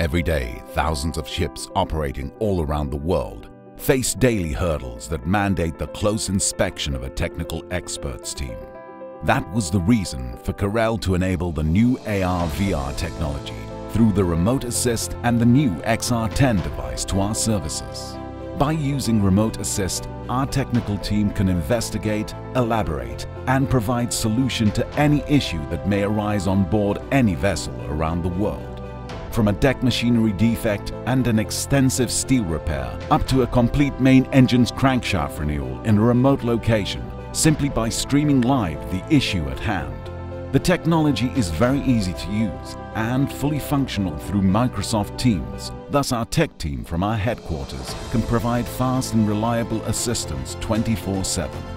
Every day, thousands of ships operating all around the world face daily hurdles that mandate the close inspection of a technical experts team. That was the reason for Carell to enable the new AR-VR technology through the Remote Assist and the new XR10 device to our services. By using Remote Assist, our technical team can investigate, elaborate and provide solution to any issue that may arise on board any vessel around the world. From a deck machinery defect and an extensive steel repair up to a complete main engine's crankshaft renewal in a remote location simply by streaming live the issue at hand. The technology is very easy to use and fully functional through Microsoft Teams. Thus our tech team from our headquarters can provide fast and reliable assistance 24-7.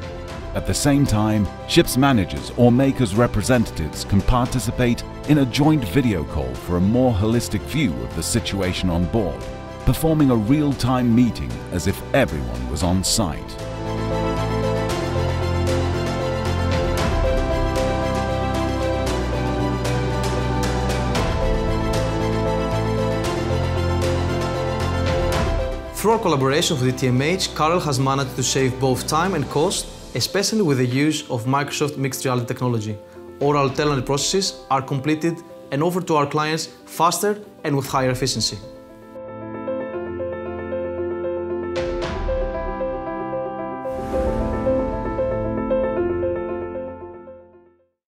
At the same time, ship's managers or makers representatives can participate in a joint video call for a more holistic view of the situation on board, performing a real-time meeting as if everyone was on site. Through our collaboration with DTMH, Carell has managed to save both time and cost, especially with the use of Microsoft Mixed Reality technology. Our technical processes are completed and offered to our clients faster and with higher efficiency.